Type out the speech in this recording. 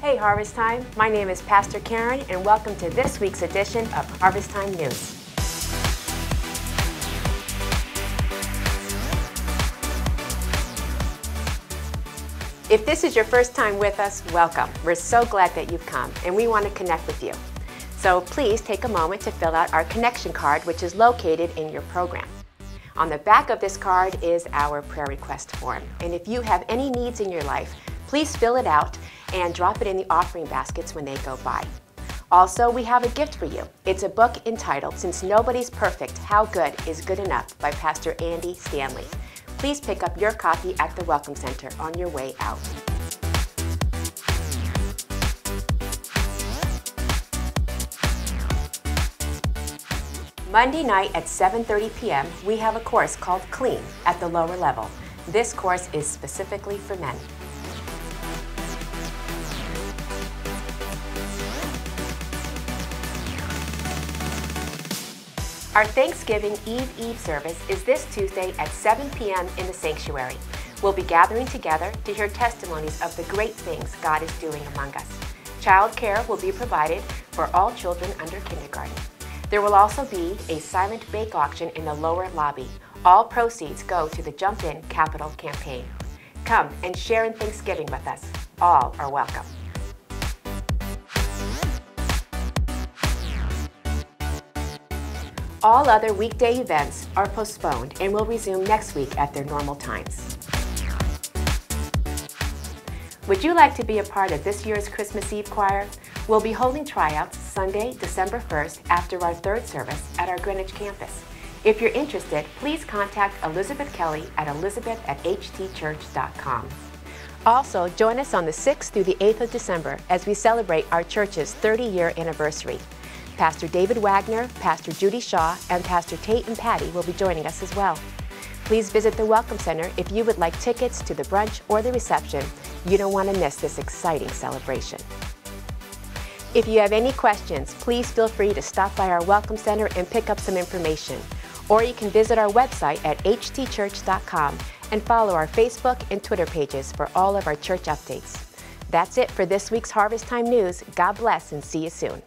Harvest Time. My name is Pastor Karen, and welcome to this week's edition of Harvest Time News. If this is your first time with us, welcome. We're so glad that you've come, and we want to connect with you. So please take a moment to fill out our connection card, which is located in your program. On the back of this card is our prayer request form. And if you have any needs in your life, please fill it out and drop it in the offering baskets when they go by. Also, we have a gift for you. It's a book entitled Since Nobody's Perfect, How Good is Good Enough by Pastor Andy Stanley. Please pick up your copy at the Welcome Center on your way out. Monday night at 7.30 p.m., we have a course called Clean at the lower level. This course is specifically for men. Our Thanksgiving Eve Eve service is this Tuesday at 7 p.m. in the sanctuary. We'll be gathering together to hear testimonies of the great things God is doing among us. Child care will be provided for all children under kindergarten. There will also be a silent bake auction in the lower lobby. All proceeds go to the Jump In Capital campaign. Come and share in Thanksgiving with us. All are welcome. All other weekday events are postponed and will resume next week at their normal times. Would you like to be a part of this year's Christmas Eve choir? We'll be holding tryouts Sunday, December 1st after our third service at our Greenwich campus. If you're interested, please contact Elizabeth Kelly at elizabeth at htchurch.com. Also, join us on the 6th through the 8th of December as we celebrate our church's 30-year anniversary. Pastor David Wagner, Pastor Judy Shaw, and Pastor Tate and Patty will be joining us as well. Please visit the Welcome Center if you would like tickets to the brunch or the reception. You don't want to miss this exciting celebration. If you have any questions, please feel free to stop by our Welcome Center and pick up some information. Or you can visit our website at htchurch.com and follow our Facebook and Twitter pages for all of our church updates. That's it for this week's Harvest Time News. God bless and see you soon.